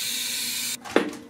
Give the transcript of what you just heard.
はい。